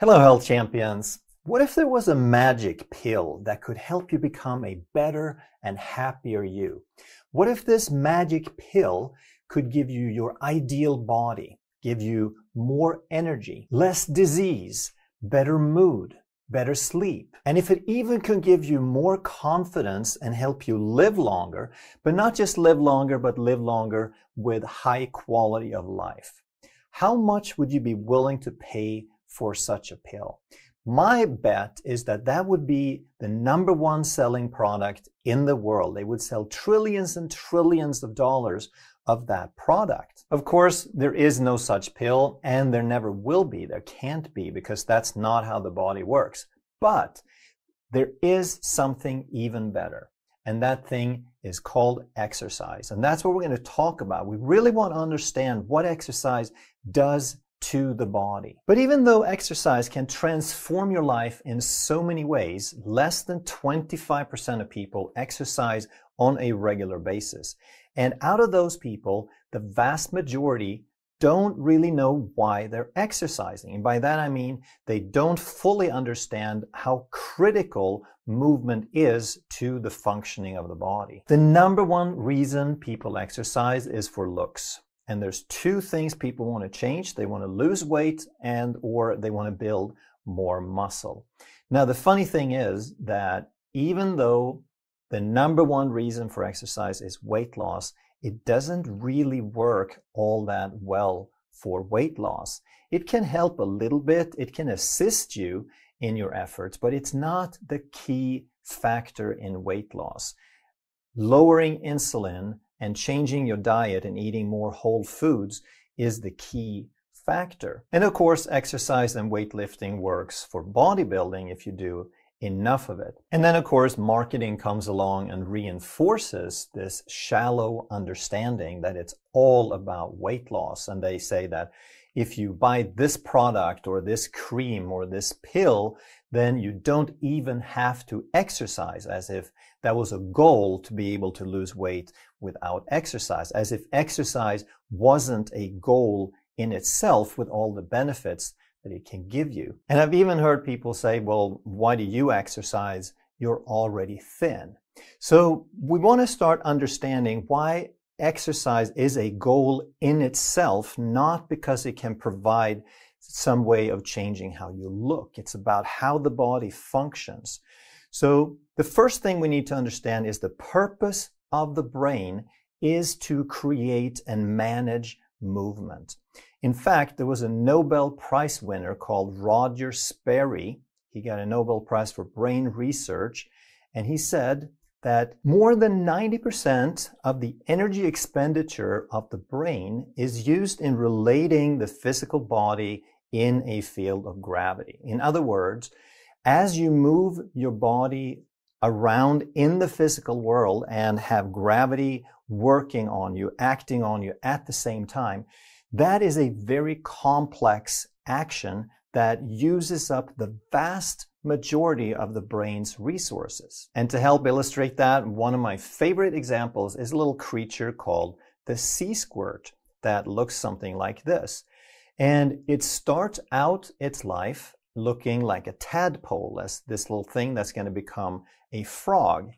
Hello, health champions. What if there was a magic pill that could help you become a better and happier you? What if this magic pill could give you your ideal body, give you more energy, less disease, better mood, better sleep, and if it even could give you more confidence and help you live longer, but not just live longer, but live longer with high quality of life? How much would you be willing to pay for such a pill. My bet is that that would be the number one selling product in the world. They would sell trillions and trillions of dollars of that product. Of course, there is no such pill and there never will be. There can't be because that's not how the body works. But there is something even better. And that thing is called exercise. And that's what we're going to talk about. We really want to understand what exercise does to the body. But even though exercise can transform your life in so many ways, less than 25% of people exercise on a regular basis. And out of those people, the vast majority don't really know why they're exercising. And by that I mean they don't fully understand how critical movement is to the functioning of the body. The number one reason people exercise is for looks. And there's two things people want to change. They want to lose weight and or they want to build more muscle. Now, the funny thing is that even though the number one reason for exercise is weight loss, it doesn't really work all that well for weight loss. It can help a little bit. It can assist you in your efforts, but it's not the key factor in weight loss. Lowering insulin and changing your diet and eating more whole foods is the key factor. And of course, exercise and weightlifting works for bodybuilding if you do enough of it. And then of course, marketing comes along and reinforces this shallow understanding that it's all about weight loss. And they say that if you buy this product or this cream or this pill, then you don't even have to exercise as if that was a goal to be able to lose weight without exercise, as if exercise wasn't a goal in itself with all the benefits that it can give you. And I've even heard people say, well, why do you exercise? You're already thin. So we want to start understanding why exercise is a goal in itself, not because it can provide some way of changing how you look. It's about how the body functions. So the first thing we need to understand is the purpose of the brain is to create and manage movement. In fact, there was a Nobel Prize winner called Roger Sperry. He got a Nobel Prize for brain research, and he said that more than 90% of the energy expenditure of the brain is used in relating the physical body in a field of gravity. In other words, as you move your body around in the physical world and have gravity working on you, acting on you at the same time, that is a very complex action that uses up the vast majority of the brain's resources. And to help illustrate that, one of my favorite examples is a little creature called the sea squirt that looks something like this. And it starts out its life looking like a tadpole, as this little thing that's going to become a frog.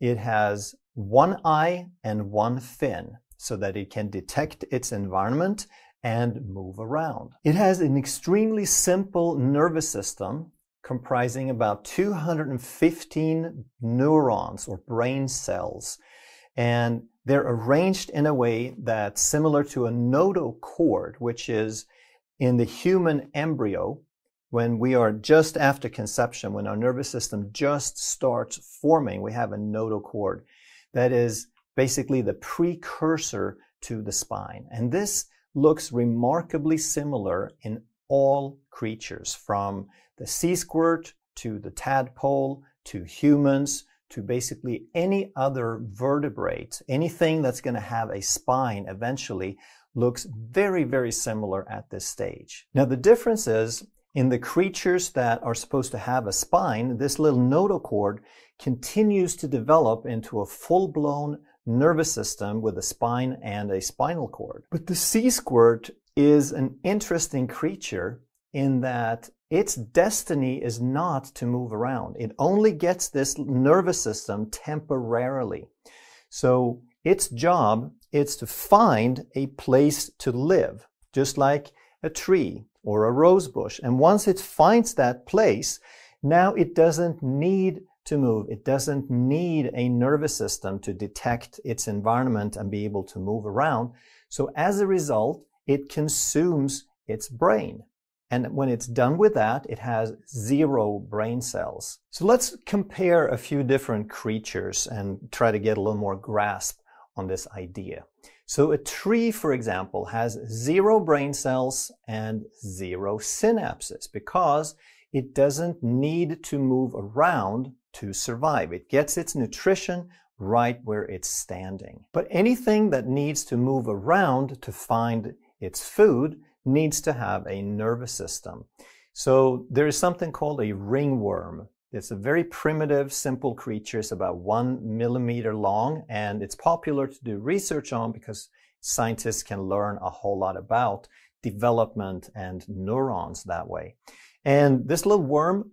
It has one eye and one fin so that it can detect its environment and move around. It has an extremely simple nervous system comprising about 215 neurons or brain cells. And they're arranged in a way that's similar to a notochord, which is in the human embryo, when we are just after conception, when our nervous system just starts forming, we have a notochord that is basically the precursor to the spine. And this looks remarkably similar in all creatures, from the sea squirt to the tadpole to humans to basically any other vertebrate, anything that's going to have a spine eventually looks very, very similar at this stage. Now, the difference is in the creatures that are supposed to have a spine, this little notochord continues to develop into a full-blown nervous system with a spine and a spinal cord. But the sea squirt is an interesting creature in that its destiny is not to move around. It only gets this nervous system temporarily. So its job is to find a place to live, just like a tree or a rose bush. And once it finds that place, now it doesn't need to move. It doesn't need a nervous system to detect its environment and be able to move around. So as a result, it consumes its brain. And when it's done with that, it has zero brain cells. So let's compare a few different creatures and try to get a little more grasp on this idea. So a tree, for example, has zero brain cells and zero synapses because it doesn't need to move around to survive. It gets its nutrition right where it's standing. But anything that needs to move around to find its food needs to have a nervous system. So there is something called a ringworm. It's a very primitive, simple creature. It's about one millimeter long, and it's popular to do research on because scientists can learn a whole lot about development and neurons that way. And this little worm,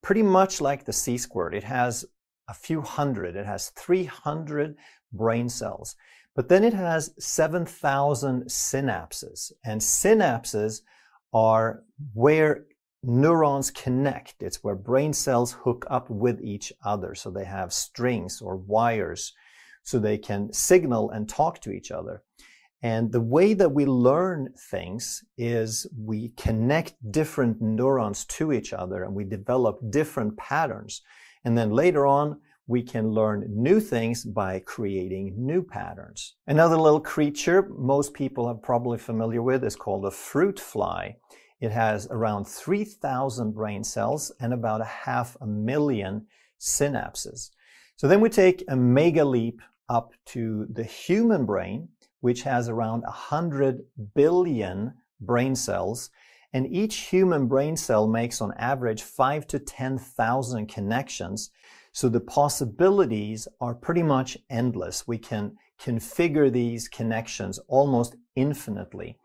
pretty much like the sea squirt, it has a few hundred, it has 300 brain cells. But then it has 7,000 synapses. And synapses are where neurons connect. It's where brain cells hook up with each other. So they have strings or wires so they can signal and talk to each other. And the way that we learn things is we connect different neurons to each other and we develop different patterns. And then later on, we can learn new things by creating new patterns. Another little creature most people are probably familiar with is called a fruit fly. It has around 3,000 brain cells and about a half a million synapses. So then we take a mega leap up to the human brain which has around 100 billion brain cells. And each human brain cell makes on average 5 to 10,000 connections. So the possibilities are pretty much endless. We can configure these connections almost infinitely.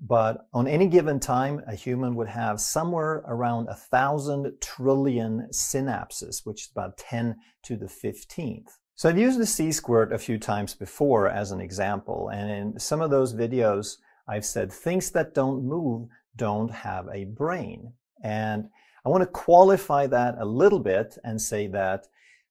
But on any given time, a human would have somewhere around a thousand trillion synapses, which is about 10 to the 15th. So I've used the sea squirt a few times before as an example, and in some of those videos, I've said things that don't move don't have a brain. And I want to qualify that a little bit and say that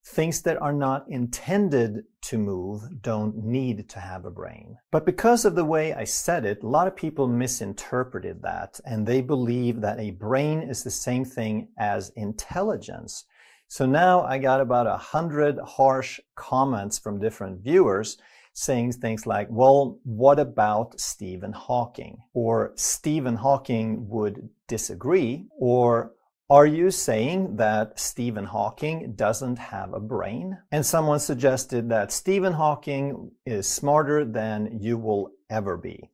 things that are not intended to move don't need to have a brain. But because of the way I said it, a lot of people misinterpreted that and they believe that a brain is the same thing as intelligence. So now I got about a hundred harsh comments from different viewers saying things like, well, what about Stephen Hawking? Or Stephen Hawking would disagree. Or are you saying that Stephen Hawking doesn't have a brain? And someone suggested that Stephen Hawking is smarter than you will ever be.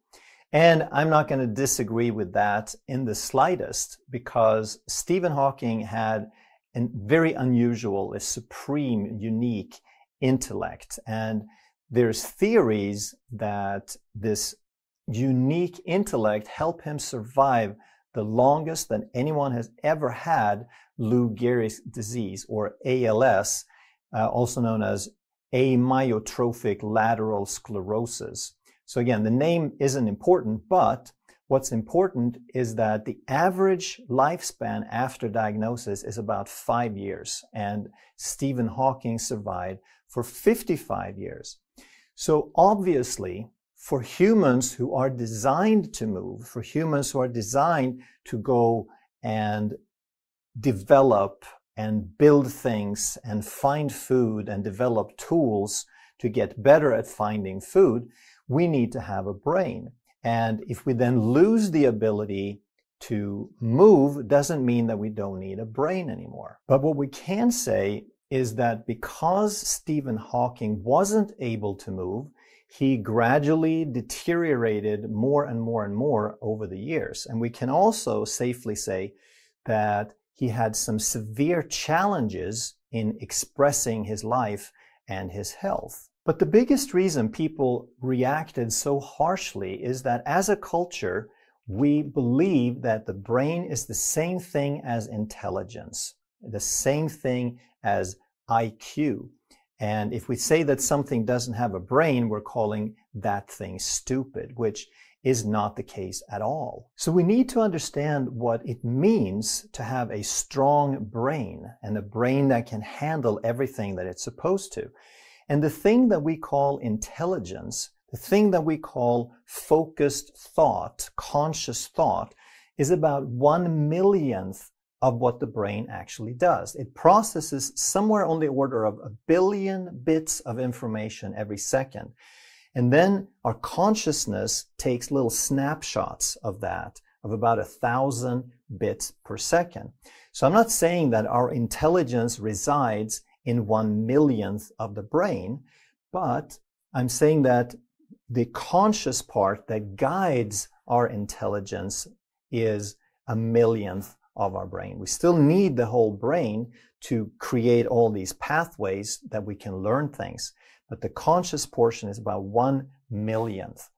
And I'm not going to disagree with that in the slightest because Stephen Hawking had a very unusual, a supreme, unique intellect. And there's theories that this unique intellect helped him survive the longest that anyone has ever had Lou Gehrig's disease or ALS, uh, also known as amyotrophic lateral sclerosis. So again, the name isn't important, but What's important is that the average lifespan after diagnosis is about five years, and Stephen Hawking survived for 55 years. So obviously, for humans who are designed to move, for humans who are designed to go and develop and build things and find food and develop tools to get better at finding food, we need to have a brain. And if we then lose the ability to move, doesn't mean that we don't need a brain anymore. But what we can say is that because Stephen Hawking wasn't able to move, he gradually deteriorated more and more and more over the years. And we can also safely say that he had some severe challenges in expressing his life and his health. But the biggest reason people reacted so harshly is that as a culture, we believe that the brain is the same thing as intelligence, the same thing as IQ. And if we say that something doesn't have a brain, we're calling that thing stupid, which is not the case at all. So we need to understand what it means to have a strong brain and a brain that can handle everything that it's supposed to. And the thing that we call intelligence, the thing that we call focused thought, conscious thought, is about one millionth of what the brain actually does. It processes somewhere on the order of a billion bits of information every second. And then our consciousness takes little snapshots of that, of about a thousand bits per second. So I'm not saying that our intelligence resides in one millionth of the brain, but I'm saying that the conscious part that guides our intelligence is a millionth of our brain. We still need the whole brain to create all these pathways that we can learn things but the conscious portion is about one millionth.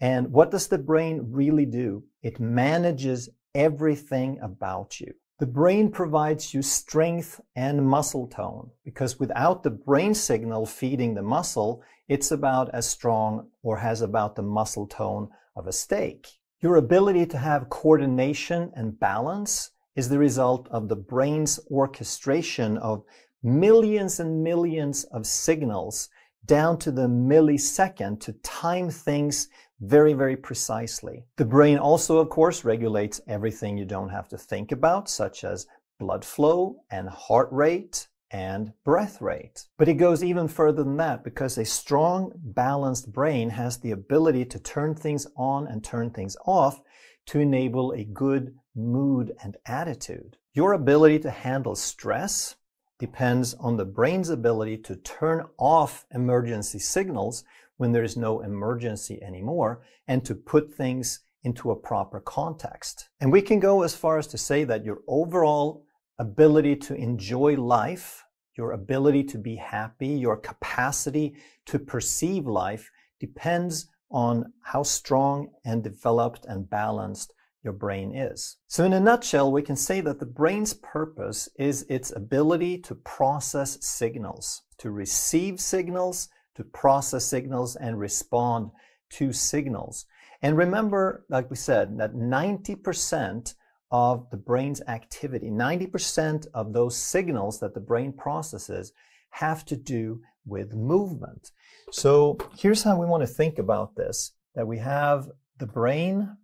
And what does the brain really do? It manages everything about you. The brain provides you strength and muscle tone because without the brain signal feeding the muscle, it's about as strong or has about the muscle tone of a steak. Your ability to have coordination and balance is the result of the brain's orchestration of millions and millions of signals down to the millisecond to time things very, very precisely. The brain also, of course, regulates everything you don't have to think about, such as blood flow and heart rate and breath rate. But it goes even further than that because a strong, balanced brain has the ability to turn things on and turn things off to enable a good mood and attitude. Your ability to handle stress depends on the brain's ability to turn off emergency signals when there is no emergency anymore and to put things into a proper context. And we can go as far as to say that your overall ability to enjoy life, your ability to be happy, your capacity to perceive life depends on how strong and developed and balanced your brain is. So in a nutshell, we can say that the brain's purpose is its ability to process signals, to receive signals, to process signals and respond to signals. And remember, like we said, that 90% of the brain's activity, 90% of those signals that the brain processes have to do with movement. So here's how we want to think about this, that we have the brain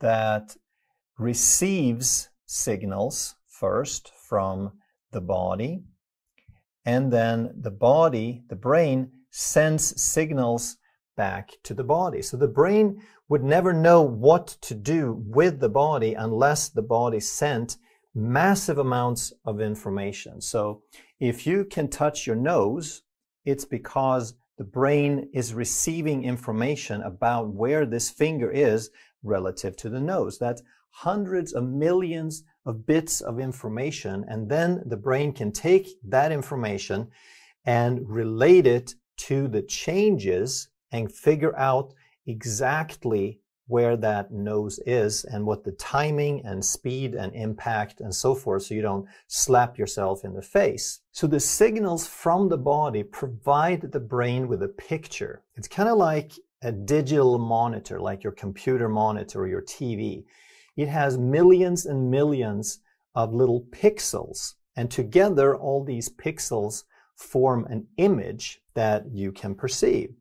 that receives signals first from the body, and then the body, the brain, sends signals back to the body. So the brain would never know what to do with the body unless the body sent massive amounts of information. So if you can touch your nose, it's because the brain is receiving information about where this finger is relative to the nose. That's hundreds of millions of bits of information. And then the brain can take that information and relate it to the changes and figure out exactly where that nose is and what the timing and speed and impact and so forth so you don't slap yourself in the face. So the signals from the body provide the brain with a picture. It's kind of like a digital monitor, like your computer monitor or your TV. It has millions and millions of little pixels. And together, all these pixels form an image that you can perceive.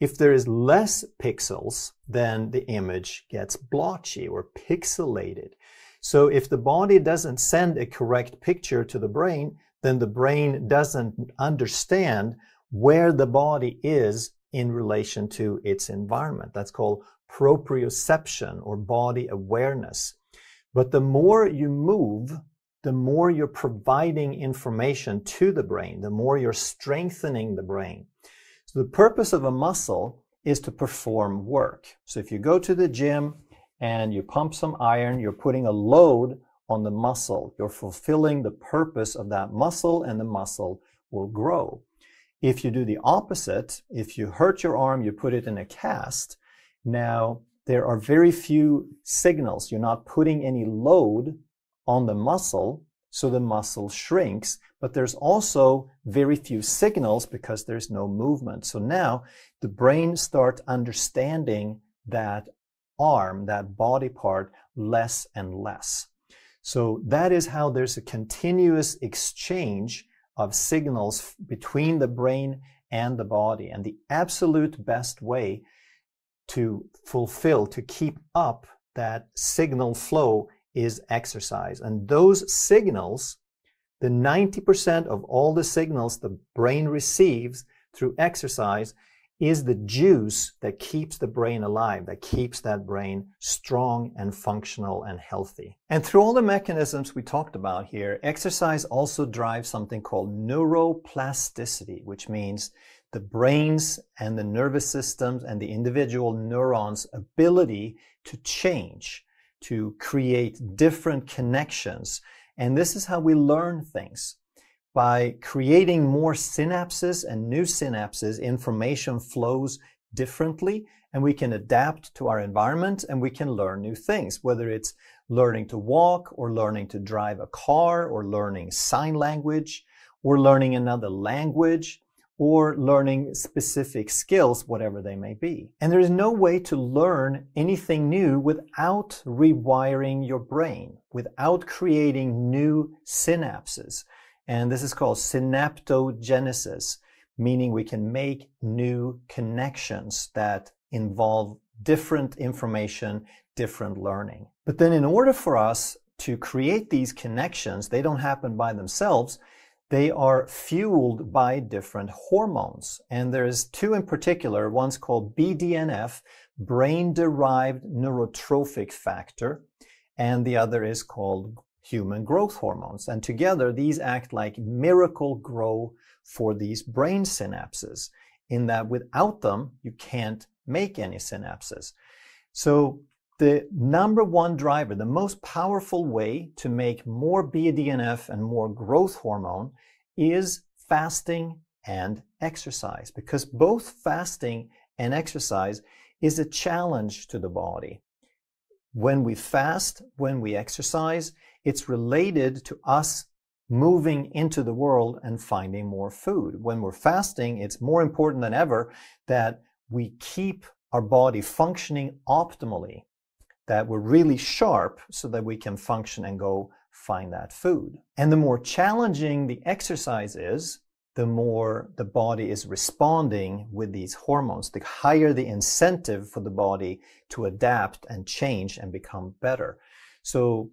If there is less pixels, then the image gets blotchy or pixelated. So if the body doesn't send a correct picture to the brain, then the brain doesn't understand where the body is in relation to its environment. That's called proprioception or body awareness. But the more you move, the more you're providing information to the brain, the more you're strengthening the brain. So the purpose of a muscle is to perform work. So if you go to the gym and you pump some iron, you're putting a load on the muscle. You're fulfilling the purpose of that muscle and the muscle will grow. If you do the opposite, if you hurt your arm, you put it in a cast. Now, there are very few signals. You're not putting any load on the muscle, so the muscle shrinks, but there's also very few signals because there's no movement. So now the brain starts understanding that arm, that body part, less and less. So that is how there's a continuous exchange of signals between the brain and the body. And the absolute best way to fulfill, to keep up that signal flow is exercise. And those signals, the 90% of all the signals the brain receives through exercise is the juice that keeps the brain alive, that keeps that brain strong and functional and healthy. And through all the mechanisms we talked about here, exercise also drives something called neuroplasticity, which means the brain's and the nervous systems and the individual neurons' ability to change, to create different connections. And this is how we learn things by creating more synapses and new synapses, information flows differently and we can adapt to our environment and we can learn new things, whether it's learning to walk or learning to drive a car or learning sign language or learning another language or learning specific skills, whatever they may be. And there is no way to learn anything new without rewiring your brain, without creating new synapses. And this is called synaptogenesis, meaning we can make new connections that involve different information, different learning. But then in order for us to create these connections, they don't happen by themselves. They are fueled by different hormones. And there's two in particular. One's called BDNF, brain-derived neurotrophic factor, and the other is called human growth hormones. And together, these act like Miracle-Gro for these brain synapses, in that without them, you can't make any synapses. So the number one driver, the most powerful way to make more BDNF and more growth hormone is fasting and exercise, because both fasting and exercise is a challenge to the body. When we fast, when we exercise, it's related to us moving into the world and finding more food. When we're fasting, it's more important than ever that we keep our body functioning optimally, that we're really sharp so that we can function and go find that food. And the more challenging the exercise is, the more the body is responding with these hormones, the higher the incentive for the body to adapt and change and become better. So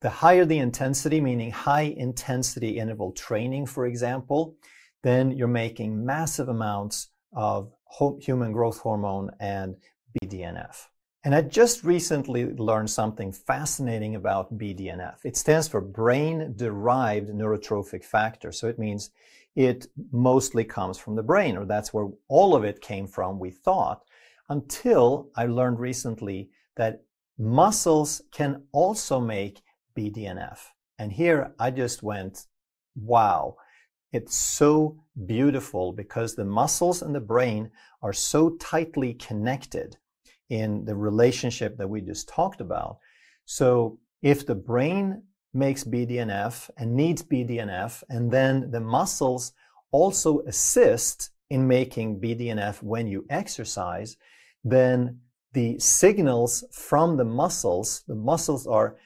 the higher the intensity, meaning high intensity interval training, for example, then you're making massive amounts of human growth hormone and BDNF. And I just recently learned something fascinating about BDNF. It stands for brain derived neurotrophic factor. So it means it mostly comes from the brain, or that's where all of it came from, we thought, until I learned recently that muscles can also make BDNF. And here I just went, wow, it's so beautiful because the muscles and the brain are so tightly connected in the relationship that we just talked about. So if the brain makes BDNF and needs BDNF, and then the muscles also assist in making BDNF when you exercise, then the signals from the muscles, the muscles are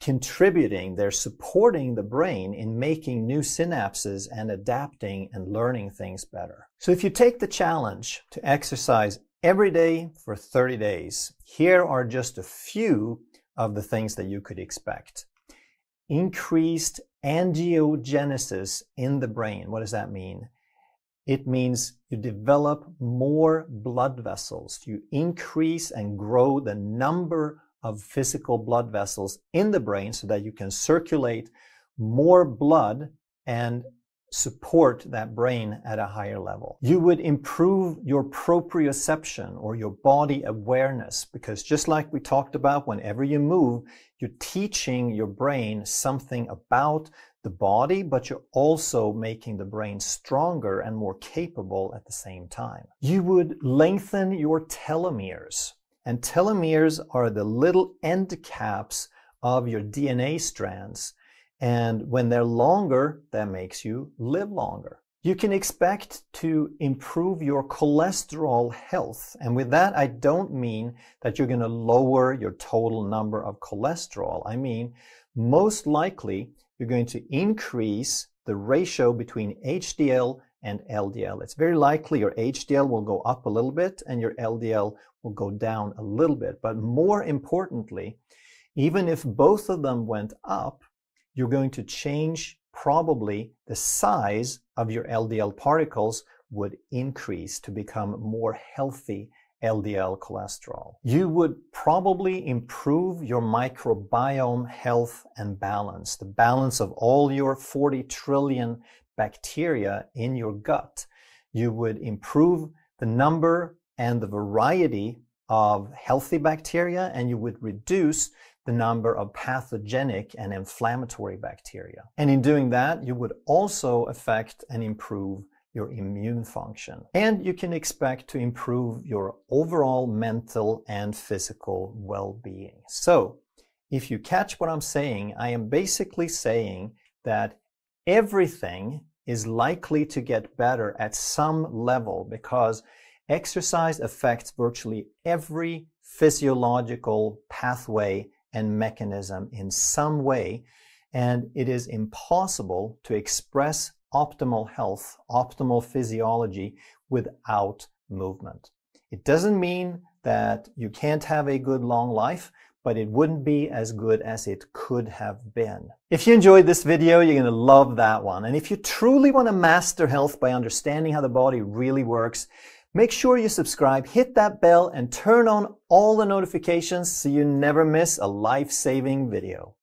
contributing, they're supporting the brain in making new synapses and adapting and learning things better. So if you take the challenge to exercise every day for 30 days, here are just a few of the things that you could expect increased angiogenesis in the brain. What does that mean? It means you develop more blood vessels. You increase and grow the number of physical blood vessels in the brain so that you can circulate more blood and support that brain at a higher level. You would improve your proprioception or your body awareness because just like we talked about, whenever you move, you're teaching your brain something about the body, but you're also making the brain stronger and more capable at the same time. You would lengthen your telomeres. And telomeres are the little end caps of your DNA strands. And when they're longer, that makes you live longer. You can expect to improve your cholesterol health. And with that, I don't mean that you're going to lower your total number of cholesterol. I mean, most likely, you're going to increase the ratio between HDL and LDL. It's very likely your HDL will go up a little bit and your LDL will go down a little bit. But more importantly, even if both of them went up, you're going to change probably the size of your LDL particles would increase to become more healthy LDL cholesterol. You would probably improve your microbiome health and balance, the balance of all your 40 trillion bacteria in your gut. You would improve the number and the variety of healthy bacteria and you would reduce the number of pathogenic and inflammatory bacteria. And in doing that, you would also affect and improve your immune function. And you can expect to improve your overall mental and physical well-being. So, if you catch what I'm saying, I am basically saying that everything is likely to get better at some level because exercise affects virtually every physiological pathway and mechanism in some way, and it is impossible to express optimal health, optimal physiology without movement. It doesn't mean that you can't have a good long life, but it wouldn't be as good as it could have been. If you enjoyed this video, you're going to love that one. And if you truly want to master health by understanding how the body really works, make sure you subscribe, hit that bell, and turn on all the notifications so you never miss a life-saving video.